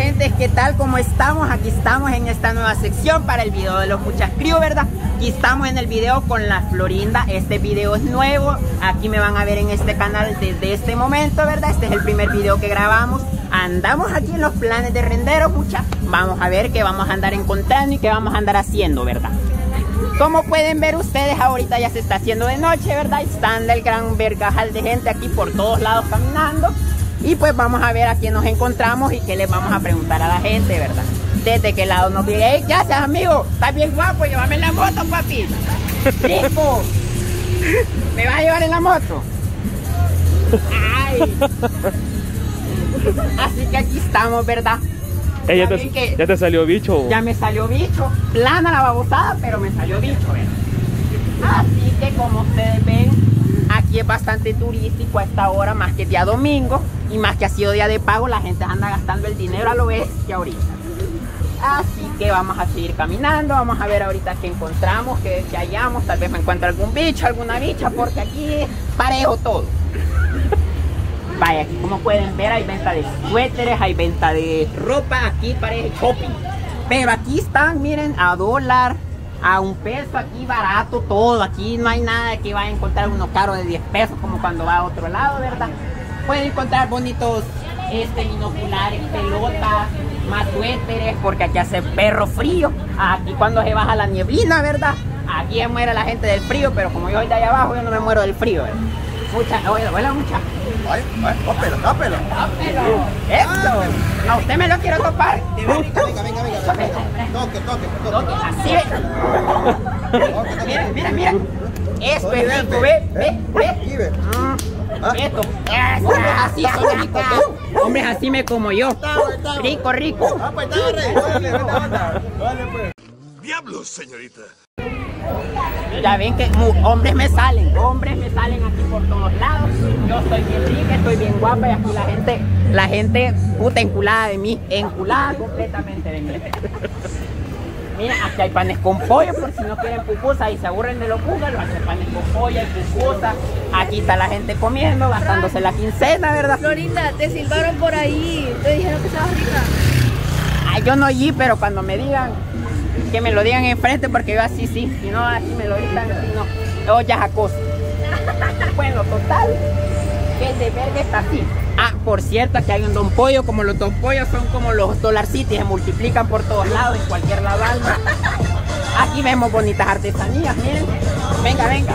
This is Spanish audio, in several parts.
gente, ¿qué tal? ¿Cómo estamos? Aquí estamos en esta nueva sección para el video de los muchas crew, ¿verdad? Aquí estamos en el video con la Florinda, este video es nuevo, aquí me van a ver en este canal desde este momento, ¿verdad? Este es el primer video que grabamos, andamos aquí en los planes de rendero, mucha, vamos a ver qué vamos a andar encontrando y qué vamos a andar haciendo, ¿verdad? Como pueden ver ustedes, ahorita ya se está haciendo de noche, ¿verdad? Están del gran vergajal de gente aquí por todos lados caminando. Y pues vamos a ver a quién nos encontramos y qué les vamos a preguntar a la gente, ¿verdad? Desde qué lado nos viene. ¡Ey, qué haces, amigo! Estás bien guapo, llévame en la moto, papi. ¿Me vas a llevar en la moto? ¡Ay! Así que aquí estamos, ¿verdad? Ya, te, que ya te salió bicho. Ya me salió bicho. Plana la babosada, pero me salió bicho, ¿verdad? Así que como ustedes ven, aquí es bastante turístico a esta hora, más que día domingo y más que ha sido día de pago, la gente anda gastando el dinero a lo que ahorita. Así que vamos a seguir caminando, vamos a ver ahorita qué encontramos, qué, qué hallamos, tal vez me encuentre algún bicho, alguna bicha, porque aquí es parejo todo. Vaya, como pueden ver hay venta de suéteres, hay venta de ropa, aquí parece shopping. Pero aquí están, miren, a dólar, a un peso, aquí barato todo. Aquí no hay nada que va a encontrar uno caro de 10 pesos como cuando va a otro lado, ¿verdad? Pueden encontrar bonitos este, binoculares, pelotas, más suéteres, porque aquí hace perro frío. Aquí cuando se baja la nieblina, ¿verdad? Aquí muere la gente del frío, pero como yo soy de allá abajo, yo no me muero del frío, ¿verdad? Mucha, oye, huele mucha. Ay, ay, tápelo, tápelo. Tápelo. Eso. A usted me lo quiero topar. Venga, venga, venga, venga. Toque, toque, toque. Así ve. Mira, mira, mira. Esto es rico, ve, ve, ve. Aquí ve. Mm, Esto. Hombres así son ricos. Hombres así me como yo. Rico, rico. Ah, pues está, rey. Órale, vete, anda. Órale, pues. Diablos, señorita. Ya ven que hombres me salen, hombres me salen aquí por todos lados. Yo estoy bien rica, estoy bien guapa y aquí la gente, la gente puta enculada de mí, enculada completamente de mí. Mira, aquí hay panes con pollo por si no quieren pupusa y se aburren de los búgalos, aquí hay panes con pollo, hay pupusa. Aquí está la gente comiendo, gastándose la quincena, ¿verdad? Florinda, te silbaron por ahí. Te dijeron que estabas rica. Ay, yo no allí, pero cuando me digan, que me lo digan enfrente porque yo así sí, si no así me lo gritan, así no. Yo ya jacoso. bueno, total, que el de verga está así. Ah, por cierto, aquí hay un don pollo, como los don pollos son como los dólar city, se multiplican por todos lados, en cualquier lado. Aquí vemos bonitas artesanías, miren. Venga, venga.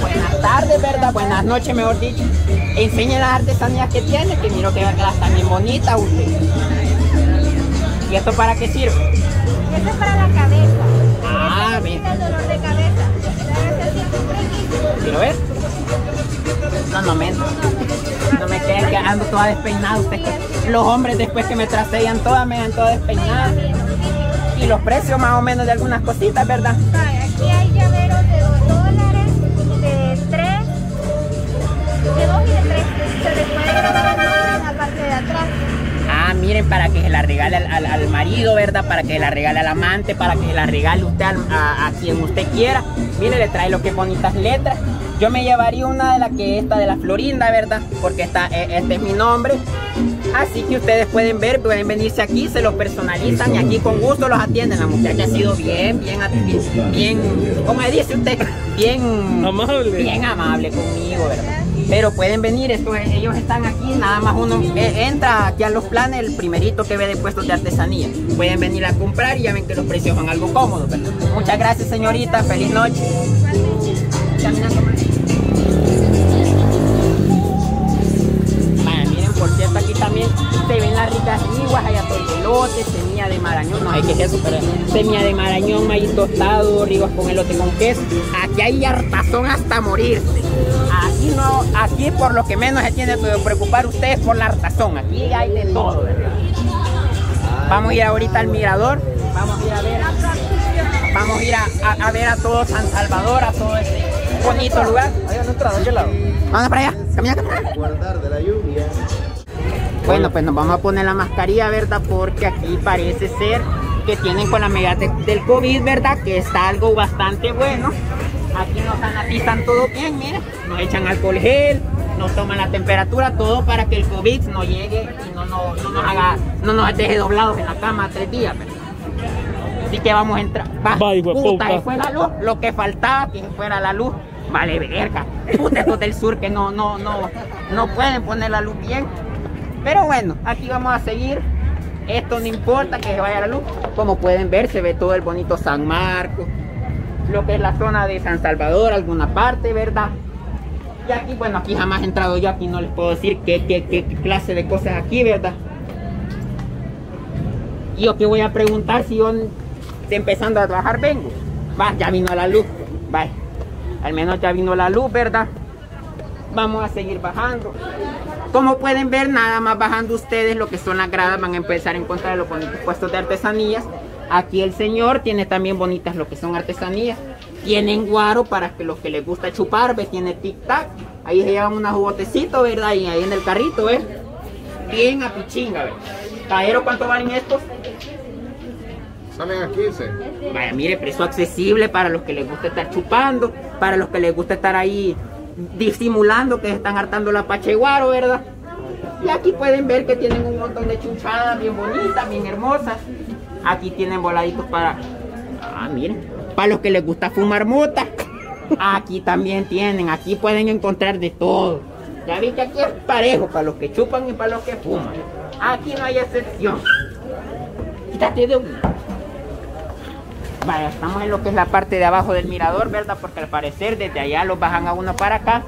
Buenas tardes, ¿verdad? Buenas noches, mejor dicho. Enseñe las artesanías que tiene, que miro que las están bien bonitas usted. ¿Y esto para qué sirve? Eso es para la cabeza. Ah, bien. quita el dolor de cabeza. ¿Quiero ver? No, no me, no me queden que ando toda despeinada. Usted, los hombres después que me trasean todas me dan toda despeinada. Y los precios más o menos de algunas cositas, ¿verdad? Aquí hay llaveros de 2 dólares, de 3, de 2 y de 3. Se les puede grabar el nombre en la parte de atrás. Ah, miren, para que se la regale al, al- al marido, ¿verdad? Para que se la regale al amante, para que se la regale usted al- a, a quien usted quiera. Mire, le trae lo que bonitas letras. Yo me llevaría una de la que esta de la Florinda, ¿verdad? Porque esta, eh, este es mi nombre. Así que ustedes pueden ver, pueden venirse aquí, se los personalizan y aquí con gusto los atienden. La muchacha ha sido bien, bien, bien, bien ¿cómo le dice usted? Bien Amable. Bien amable conmigo, ¿verdad? Pero pueden venir, esto, ellos están aquí, nada más uno eh, entra aquí a los planes, el primerito que ve de puestos de artesanía. Pueden venir a comprar y ya ven que los precios son algo cómodos. Muchas gracias, señorita, feliz noche. Qué es eso, pero semilla de marañón, maíz tostado, riguas con elote con queso. Aquí hay hartazón hasta morirse. Aquí no, aquí por lo que menos se tiene que preocupar ustedes por la hartazón, aquí hay de todo, ¿verdad? Vamos a ir ahorita al mirador, vamos a ir a ver, vamos a ir a, a- a ver a todo San Salvador, a todo este bonito lugar. Vamos para allá, camina, camina. Guardar de la lluvia. Bueno, pues nos vamos a poner la mascarilla, ¿verdad? Porque aquí parece ser que tienen con la medida de- del COVID, ¿verdad? Que está algo bastante bueno. Aquí nos sanitizan todo bien, miren. Nos echan alcohol gel, nos toman la temperatura, todo para que el COVID no llegue y no, no, no nos haga, no nos deje doblados en la cama tres días. ¿verdad? Así que vamos a entrar. Va, puta, fue la luz. Lo que faltaba que fuera la luz. Vale, verga. Puta, estos del sur que no, no, no, no pueden poner la luz bien. Pero bueno, aquí vamos a seguir. Esto no importa que se vaya la luz. Como pueden ver, se ve todo el bonito San Marcos. Lo que es la zona de San Salvador, alguna parte, ¿verdad? Y aquí, bueno, aquí jamás he entrado yo. Aquí no les puedo decir qué, clase de cosas aquí, ¿verdad? Y yo que voy a preguntar si yo empezando a trabajar vengo. Va, ya vino la luz. Va, al menos ya vino la luz, ¿verdad? Vamos a seguir bajando. Como pueden ver, nada más bajando ustedes lo que son las gradas, van a empezar a encontrar los bonitos puestos de artesanías. Aquí el señor tiene también bonitas lo que son artesanías. Tienen guaro para que los que les gusta chupar, ¿ves? Tiene tic-tac. Ahí se llevan unos botecitos, ¿verdad? Y ahí en el carrito, ¿ves? Bien a pichinga, ¿ves? Caballero, ¿cuánto valen estos? Salen a 15. Vaya, mire, precio accesible para los que les gusta estar chupando, para los que les gusta estar ahí disimulando que están hartando la pacheguaro, ¿verdad? Y aquí pueden ver que tienen un montón de chuchadas bien bonitas, bien hermosas. Aquí tienen voladitos para... Ah, miren, para los que les gusta fumar mota. Aquí también tienen, aquí pueden encontrar de todo. Ya vi que aquí es parejo para los que chupan y para los que fuman. Aquí no hay excepción. Quítate de un... Vaya, estamos en lo que es la parte de abajo del mirador, ¿verdad? Porque al parecer desde allá los bajan a uno para acá.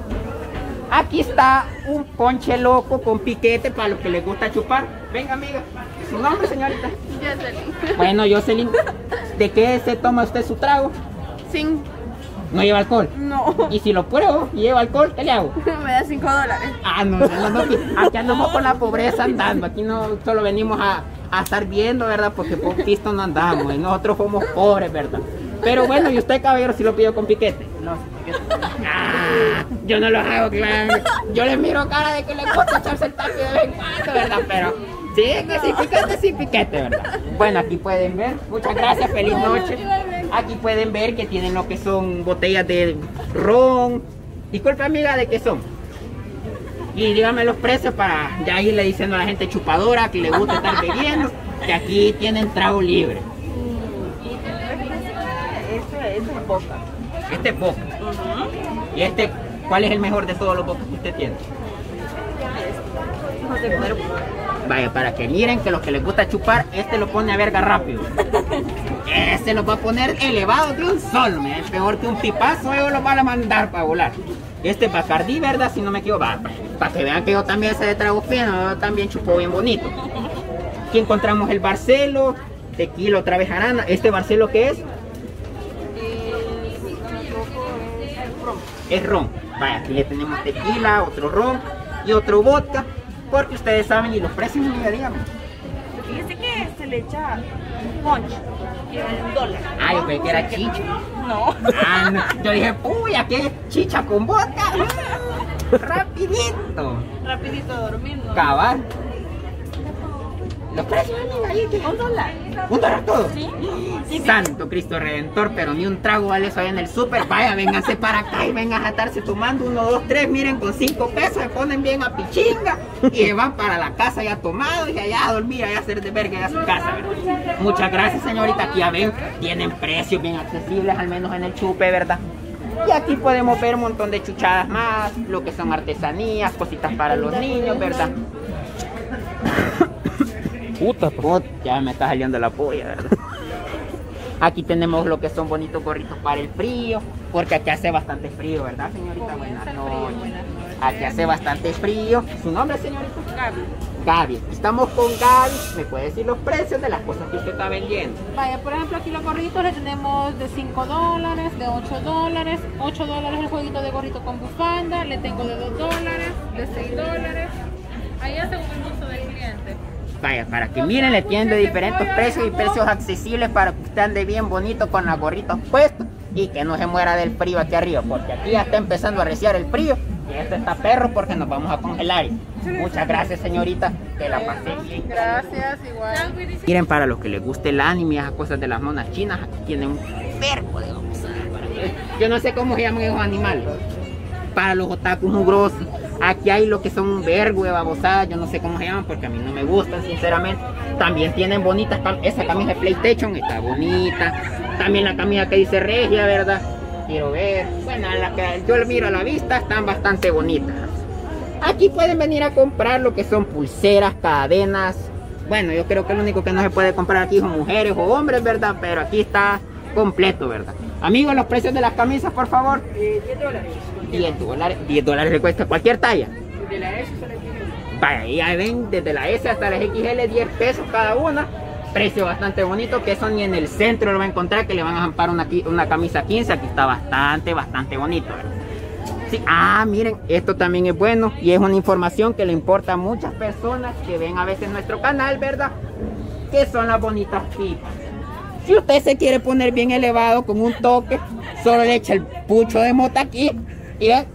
Aquí está un ponche loco con piquete para los que les gusta chupar. Venga, amiga. ¿Su nombre, señorita? Jocelyn. Bueno, Jocelyn, ¿de qué se toma usted su trago? Sin. ¿No lleva alcohol? No. Y si lo pruebo y lleva alcohol, ¿qué le hago? Me da 5 dólares. Ah, no, no, no, aquí, aquí andamos con la pobreza andando. Aquí no solo venimos a, a estar viendo, ¿verdad? Porque por pisto no andamos. Y nosotros somos pobres, ¿verdad? Pero bueno, ¿y usted, caballero, si lo pidió con piquete? No, sin piquete. Ah, yo no lo hago, claro. Yo le miro cara de que le gusta echarse el taco de vez en cuando, ¿verdad? Pero sí, que sí, piquete, sí, piquete, ¿verdad? Bueno, aquí pueden ver. Muchas gracias, feliz noche. Aquí pueden ver que tienen lo que son botellas de ron. Disculpe, amiga, ¿de qué son? Y dígame los precios para ya irle diciendo a la gente chupadora que le gusta estar bebiendo, que aquí tienen trago libre. Este es boca. Este es boca. Y este, ¿cuál es el mejor de todos los bocas que usted tiene? Vaya, para que miren que los que les gusta chupar, este lo pone a verga rápido. Este lo va a poner elevado de un solo, es peor que un pipazo, ellos lo van a mandar para volar. Este es Bacardí, ¿verdad? Si no me equivoco, para que vean que yo también sé de trago fino, yo también chupo bien bonito. Aquí encontramos el Barcelo, tequila otra vez arana. ¿Este Barcelo qué es? es ron. Vaya, aquí le tenemos tequila, otro ron y otro vodka. Porque ustedes saben y los precios ni me digan. Que le echa punch en dólar. Ah, yo pensé que era chicha. No. Ah, no. Yo dije, uy, aquí hay chicha con vodka. Rapidito. Rapidito dormir, ¿no? Cabal. Los precios que Un dólar. un dólar todo. Sí. Santo Cristo Redentor, pero ni un trago vale eso allá en el súper. Vaya, vénganse para acá y vengan a estarse tomando uno, dos, tres. Miren, con cinco pesos se ponen bien a pichinga y se van para la casa ya tomados y allá a dormir, allá a hacer de verga ya a su casa. ¿verdad? Muchas gracias, señorita. Aquí ya ven, tienen precios bien accesibles, al menos en el chupe, ¿verdad? Y aquí podemos ver un montón de chuchadas más, lo que son artesanías, cositas para los niños, ¿verdad? Puta, pues. Put, ya me está saliendo la polla, ¿verdad? Aquí tenemos lo que son bonitos gorritos para el frío, porque aquí hace bastante frío, ¿verdad, señorita? Buenas noches. Aquí hace bastante frío. ¿Su nombre, señorita? Gaby. Gaby. Estamos con Gaby. ¿Me puede decir los precios de las cosas que usted está vendiendo? Vaya, por ejemplo, aquí los gorritos le tenemos de 5 dólares, de 8 dólares, 8 dólares el jueguito de gorrito con bufanda, le tengo de 2 dólares, de 6 dólares, allá según el gusto del cliente. Vaya, para que miren, le tienen de diferentes precios y precios accesibles para que usted ande bien bonito con los gorritos puestos y que no se muera del frío aquí arriba, porque aquí ya está empezando a reciar el frío y esto está perro porque nos vamos a congelar. Muchas gracias, señorita, que la pasé bien. Gracias, igual. Miren, para los que les guste el anime y esas cosas de las monas chinas, aquí tienen un verbo de cosas Yo no sé cómo se llaman esos animales. Para los otakus mugrosos. Aquí hay lo que son un vergo de babosadas, yo no sé cómo se llaman porque a mí no me gustan, sinceramente. También tienen bonitas, esa camisa de PlayStation está bonita. También la camisa que dice Regia, ¿verdad? Quiero ver. Bueno, la que yo miro a la vista están bastante bonitas. Aquí pueden venir a comprar lo que son pulseras, cadenas. Bueno, yo creo que lo único que no se puede comprar aquí son mujeres o hombres, ¿verdad? Pero aquí está completo, ¿verdad? Amigos, los precios de las camisas, por favor. 10 dólares. 10 dólares. 10 dólares le cuesta cualquier talla. Vaya, ya ven, desde la S hasta la XL, 10 pesos cada una. Precio bastante bonito, que eso ni en el centro lo va a encontrar, que le van a zampar una, una camisa 15. Aquí está bastante, bastante bonito. ¿verdad? Sí, ah, miren, esto también es bueno y es una información que le importa a muchas personas que ven a veces nuestro canal, ¿verdad? Que son las bonitas pipas. Si usted se quiere poner bien elevado con un toque, solo le echa el pucho de mota aquí ve,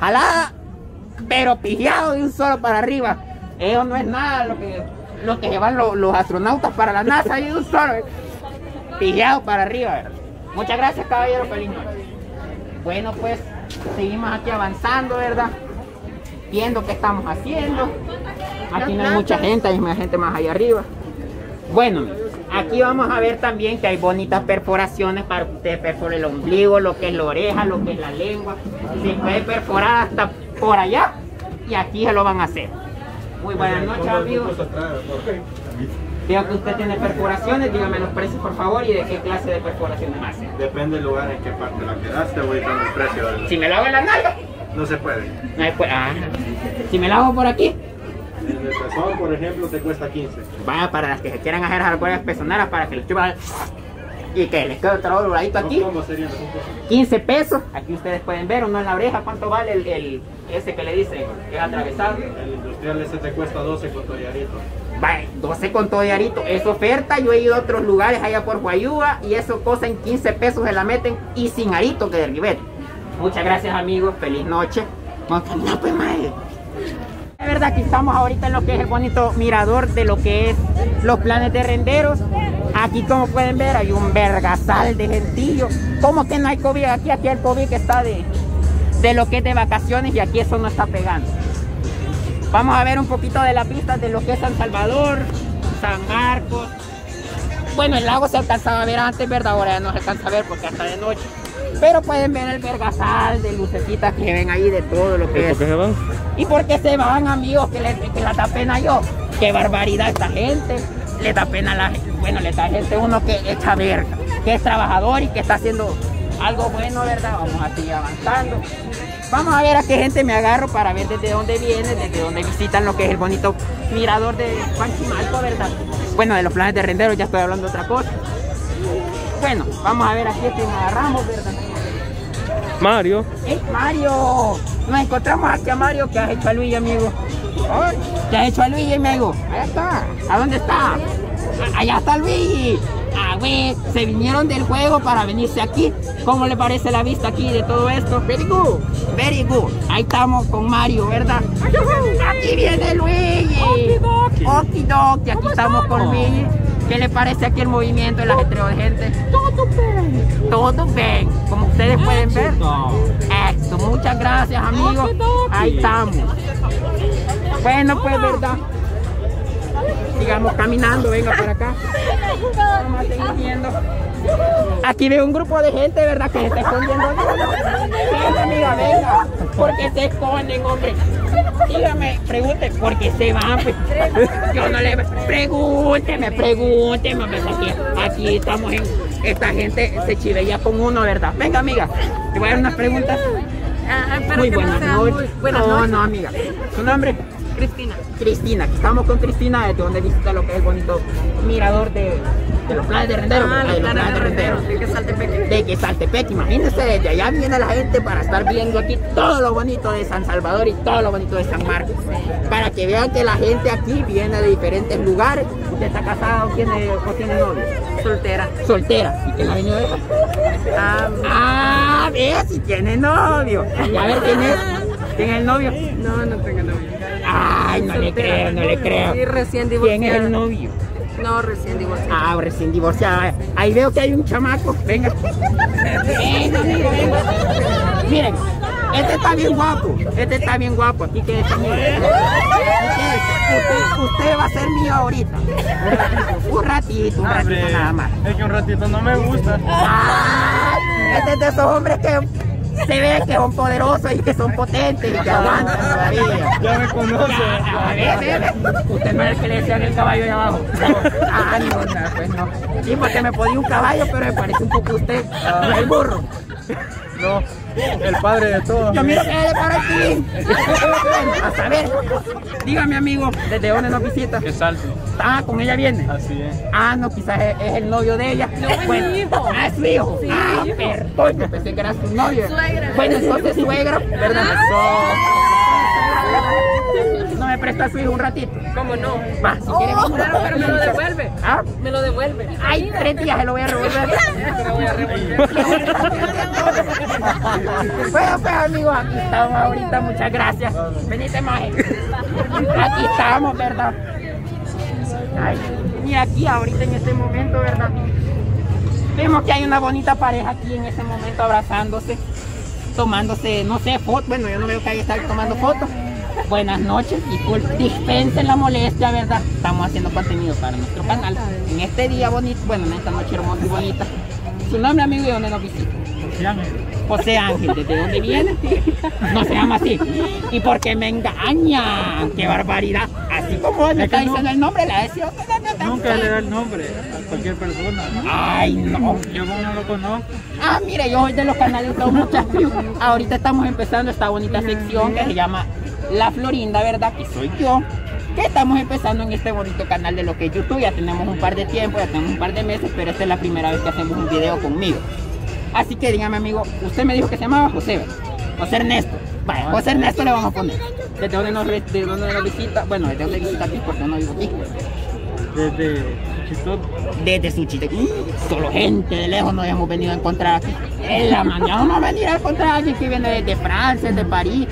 jalada, pero pillado de un solo para arriba. Eso no es nada lo que, lo que llevan lo- los astronautas para la NASA y un solo, pillado para arriba. Muchas gracias, caballero, noche. Bueno, pues seguimos aquí avanzando, ¿verdad? Viendo qué estamos haciendo. Aquí no hay mucha gente, hay más gente más allá arriba. Bueno, aquí vamos a ver también que hay bonitas perforaciones para que usted perfore el ombligo, lo que es la oreja, lo que es la lengua. Se puede perforar hasta por allá y aquí se lo van a hacer. Muy buenas noches, amigos. Veo que usted tiene perforaciones, dígame los precios por favor y de qué clase de perforaciones hace. Depende del lugar en qué parte la quedaste, voy dando el precio. del- Si me lo hago en la nalga, No se puede. no hay pues, ah. Si me lo hago por aquí, El pezón, por ejemplo, te cuesta 15. vaya para las que se quieran hacer algunas pezoneras para que les chupa y que les quede otro doradito aquí. ¿Cómo serían los costos? 15 pesos, aquí ustedes pueden ver uno en la oreja, cuánto vale el, el- ese que le dicen que es atravesado. El industrial ese te cuesta 12 con tollarito. Vaya, 12 con todo yarito, es oferta, yo he ido a otros lugares allá por Guayúa y eso cosa en 15 pesos se la meten y sin arito que derribe. Muchas gracias amigos, feliz noche. Vamos a caminar, pues. Verdad que estamos ahorita en lo que es el bonito mirador de lo que es los planes de renderos. Aquí como pueden ver hay un vergasal de gentillo. ¿Cómo que no hay COVID aquí? Aquí el COVID que está de, de lo que es de vacaciones y aquí eso no está pegando. Vamos a ver un poquito de la pista de lo que es San Salvador, San Marcos. Bueno, el lago se alcanzaba a ver antes, ¿verdad? Ahora ya no se alcanza a ver porque está de noche. Pero pueden ver el vergasal de lucecitas que ven ahí de todo lo que ¿Por es. qué se van? ¿Y por qué se van, amigos? Que, les, que les da pena yo. Qué barbaridad esta gente. Le da pena a la. Bueno, le da gente uno que echa verga, que es trabajador y que está haciendo algo bueno, ¿verdad? Vamos a seguir avanzando. Vamos a ver a qué gente me agarro para ver desde dónde vienen, desde dónde visitan lo que es el bonito mirador de Juan Chimalco, ¿verdad? Bueno, de los planes de rendero ya estoy hablando de otra cosa. Bueno, vamos a ver aquí que me agarramos, ¿verdad? Mario. ¡Ey, Mario! Nos encontramos aquí a Mario. ¿Qué has hecho a Luigi, amigo? ¿Qué has hecho a Luigi, amigo? Allá está. ¿A dónde está? Allá está Luigi. Ah, güey, se vinieron del juego para venirse aquí. ¿Cómo le parece la vista aquí de todo esto? Very good. Very good. Ahí estamos con Mario, ¿verdad? Aquí viene Luigi. Okidoki. Aquí estamos con Luigi. ¿Qué le parece aquí el movimiento, el ajetreo de gente? Todo bien. Todo bien. Como ustedes pueden ver. Esto. Muchas gracias, amigos. Ahí estamos. Bueno, pues, ¿verdad? Sigamos caminando, venga para acá. Vamos a seguir viendo. Aquí veo un grupo de gente, ¿verdad? Que se está escondiendo. Venga, amiga, venga. ¿Por qué se esconden, hombre? Dígame, pregunte, ¿por qué se van? Pues, yo no le... Pregúnteme, pregúnteme. Aquí, aquí estamos en... Esta gente se chivella con uno, ¿verdad? Venga, amiga. Te voy a dar unas preguntas. Muy buenas noches. no, no, amiga. ¿Su nombre? Cristina. Cristina, aquí estamos con Cristina, desde donde visita lo que es el bonito mirador de, de los planes de rendero. Ah, de los planes de rendero. de. De imagínense, desde allá viene la gente para estar viendo aquí todo lo bonito de San Salvador y todo lo bonito de San Marcos. Para que vean que la gente aquí viene de diferentes lugares. ¿Usted está casado o tiene, o tiene novio? Soltera. Soltera. ¿Y quién ha venido de? Ah, Ah, vea si tiene novio. Y a ver quién es. ¿Quién es el novio? no, no tengo novio. Ay, no le creo, no le creo. Sí, recién divorciada. ¿Quién es el novio? No, recién divorciada. Ah, recién divorciada. Ahí veo que hay un chamaco. Venga. Venga, amigo, venga. Miren, Este está bien guapo, este está bien guapo, aquí que está. Usted, usted va a ser mío ahorita. Un ratito, un ratito nada más. Es que un ratito no me gusta. Ay, Este es de esos hombres que se ve que son poderosos y que son potentes y que aguantan todavía. Ya me conoce. A. Usted no es el que le decían el caballo de abajo. Ah, no, no, pues no. Sí, porque me podía un caballo, pero me parece un poco usted. El burro. No, el padre de todos. Yo miro que es de para aquí. A saber. Dígame, amigo, ¿desde dónde nos visita? Que salte. Ah, con ella viene. Así es. Ah, no, quizás es, es el novio de ella. No, es mi hijo. Ah, es su hijo. Sí, ah, perdón, pensé que era su novio. Suegra. Bueno, entonces suegra, ¿verdad? Me presta a su hijo un ratito. ¿Cómo no? Va, si. Claro, pero me lo devuelve. Ah, Me lo devuelve. ay, tres días se lo voy a revolver. Me lo voy a devolver. Bueno, pues amigos, aquí estamos ahorita, muchas gracias. Venite más. Aquí estamos, ¿verdad? Ay, y aquí ahorita en este momento, ¿verdad? Vemos que hay una bonita pareja aquí en este momento abrazándose, tomándose, no sé, fotos. Bueno, yo no veo que ahí están tomando fotos. Buenas noches, disculpen, dispensen la molestia, ¿verdad? Estamos haciendo contenido para nuestro canal. En este día bonito, bueno, en esta noche hermosa y bonita. Su nombre, amigo, y dónde nos visita. José Ángel, ¿desde dónde viene? No se llama así. ¿Y por qué me engañan? ¡Qué barbaridad! Así como él me está diciendo el nombre, la decía. Nunca le da el nombre a cualquier persona. Ay, no. Yo como no lo conozco. Ah, mire, yo soy de los canales muchas. Ahorita estamos empezando esta bonita sección que se llama La Florinda, ¿verdad? Que soy yo. Que estamos empezando en este bonito canal de lo que es YouTube. Ya tenemos un par de tiempo, ya tenemos un par de meses, pero esta es la primera vez que hacemos un video conmigo. Así que dígame, amigo, usted me dijo que se llamaba José, ¿verdad? José Ernesto. Vaya, José Ernesto le vamos a poner. ¿Desde dónde nos, de dónde nos visita? Bueno, ¿desde dónde visita aquí? Porque no vivo aquí. Desde. Desde su chiste. Solo gente de lejos nos hemos venido a encontrar aquí. En la mañana vamos a venir a encontrar a alguien que viene desde Francia, de París.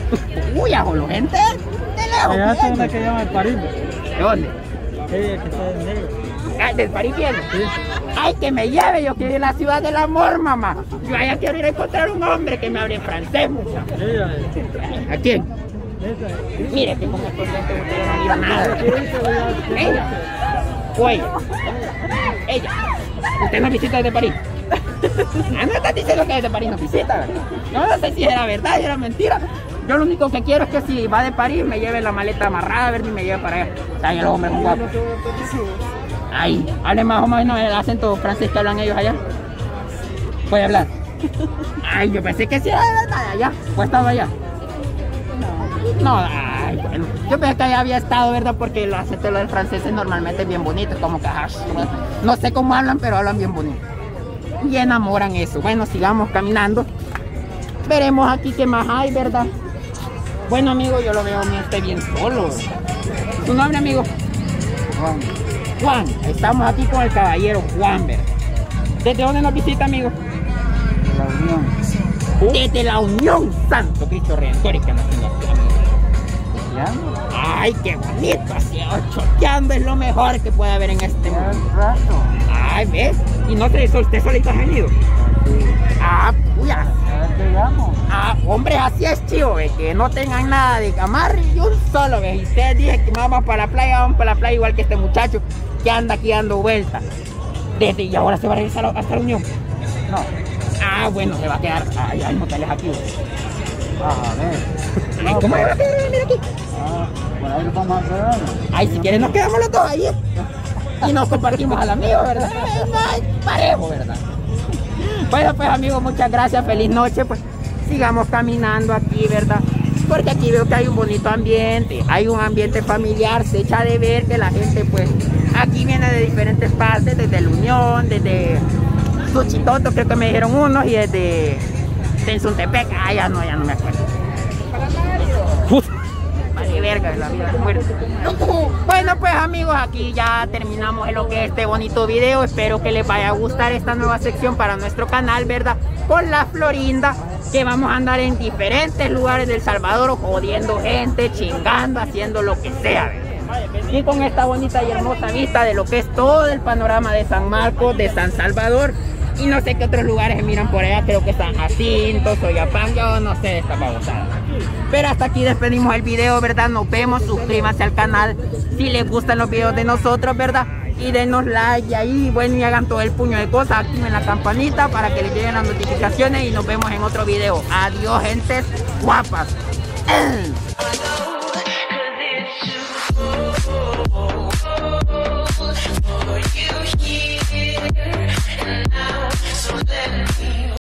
Uy, a solo gente de lejos. Allá está una que llama el París. ¿De dónde? Ella que está en negro. Ah, del París viene. Ay, que me lleve, yo quiero ir a la ciudad del amor, mamá. Yo allá quiero ir a encontrar un hombre que me hable en francés, muchacho. Es. ¿A quién? Es. Mire que usted no nada. Ella. O ella. Ella. Usted no visita desde París. Ah, no estás diciendo que desde París no visita. No, no sé si era verdad, si era mentira. Yo lo único que quiero es que si va de París me lleve la maleta amarrada, a ver si me lleve para allá. Está el hombre guapo. Ay, hable más o menos el acento francés que hablan ellos allá. Puede hablar. Ay, yo pensé que sí era de allá. ¿O estaba allá? No, ay, bueno. Yo pensé que había estado, ¿verdad? Porque el acento del francés es normalmente bien bonito, como que ah, no sé cómo hablan, pero hablan bien bonito. Y enamoran eso. Bueno, sigamos caminando. Veremos aquí qué más hay, ¿verdad? Bueno, amigo, yo lo veo usted bien solo. ¿Tu nombre, amigo? Juan. Juan. Estamos aquí con el caballero Juan, ¿verdad? ¿Desde dónde nos visita, amigo? La Unión. Desde la Unión Santo Cristo Redentor y que nos Ay, qué bonito, así choqueando es lo mejor que puede haber en este mundo. rato. Ay, ¿ves? Y no te usted solito has venido. Ah, puya. A ver qué llamo. Ah, hombre, así es chivo, ¿ves? que no tengan nada de amarre y un solo, ¿ves? Y ustedes dije que vamos para la playa, vamos para la playa igual que este muchacho que anda aquí dando vueltas. Desde, y ahora se va a regresar hasta la Unión. No. Ah, bueno, se va a quedar. Ay, hay moteles aquí. ¿ves? Ver. Ay, ¿cómo? Mira aquí. Ah, por ahí lo vamos a hacer. Ay, si quieren nos quedamos los dos ahí. Y nos compartimos al amigo, ¿verdad? Ay, parejo, ¿verdad? Bueno, pues amigos, muchas gracias. Feliz noche. Pues sigamos caminando aquí, ¿verdad? Porque aquí veo que hay un bonito ambiente, hay un ambiente familiar, se echa de ver que la gente, pues, aquí viene de diferentes partes, desde la Unión, desde Suchitoto, creo que me dijeron unos, y desde Tensuntepec, ah, ya no, ya no me acuerdo. Vale, verga, la vida de. Bueno, pues amigos, aquí ya terminamos en lo que es este bonito video. Espero que les vaya a gustar esta nueva sección para nuestro canal, ¿verdad? Con la Florinda, que vamos a andar en diferentes lugares del Salvador, jodiendo gente, chingando, haciendo lo que sea, ¿verdad? Y con esta bonita y hermosa vista de lo que es todo el panorama de San Marcos, de San Salvador. Y no sé qué otros lugares miran por allá, creo que están Jacinto, Soyapan, yo no sé esta babosada. Pero hasta aquí despedimos el video, ¿verdad? Nos vemos, suscríbanse al canal si les gustan los videos de nosotros, ¿verdad? Y denos like y ahí, bueno, y hagan todo el puño de cosas, activen la campanita para que les lleguen las notificaciones y nos vemos en otro video. Adiós, gentes guapas.